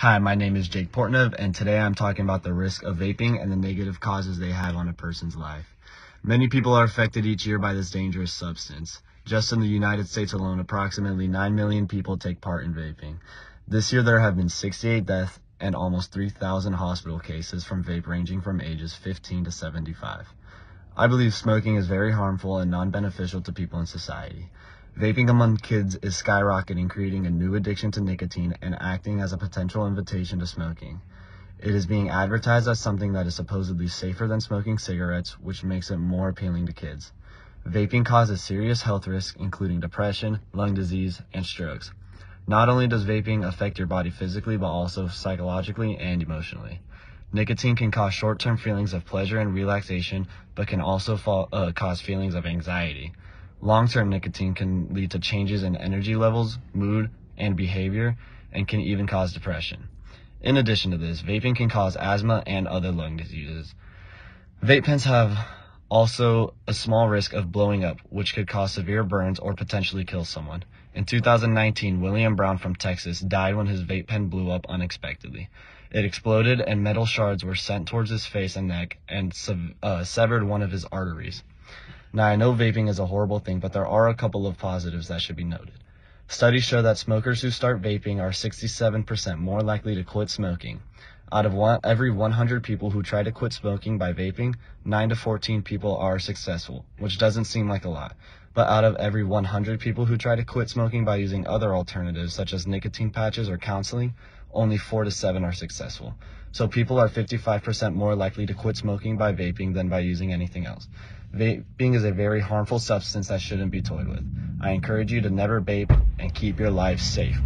Hi, my name is Jake Portnov, and today I'm talking about the risk of vaping and the negative causes they have on a person's life. Many people are affected each year by this dangerous substance. Just in the United States alone, approximately 9 million people take part in vaping. This year, there have been 68 deaths and almost 3,000 hospital cases from vape ranging from ages 15 to 75. I believe smoking is very harmful and non-beneficial to people in society. Vaping among kids is skyrocketing, creating a new addiction to nicotine and acting as a potential invitation to smoking. It is being advertised as something that is supposedly safer than smoking cigarettes, which makes it more appealing to kids. Vaping causes serious health risks, including depression, lung disease, and strokes. Not only does vaping affect your body physically, but also psychologically and emotionally. Nicotine can cause short-term feelings of pleasure and relaxation, but can also fall, uh, cause feelings of anxiety. Long-term nicotine can lead to changes in energy levels, mood, and behavior, and can even cause depression. In addition to this, vaping can cause asthma and other lung diseases. Vape pens have also a small risk of blowing up, which could cause severe burns or potentially kill someone. In 2019, William Brown from Texas died when his vape pen blew up unexpectedly. It exploded and metal shards were sent towards his face and neck and uh, severed one of his arteries. Now, I know vaping is a horrible thing, but there are a couple of positives that should be noted. Studies show that smokers who start vaping are 67% more likely to quit smoking. Out of one, every 100 people who try to quit smoking by vaping, 9 to 14 people are successful, which doesn't seem like a lot. But out of every 100 people who try to quit smoking by using other alternatives such as nicotine patches or counseling, only 4 to 7 are successful. So people are 55% more likely to quit smoking by vaping than by using anything else. Vaping is a very harmful substance that shouldn't be toyed with. I encourage you to never vape and keep your life safe.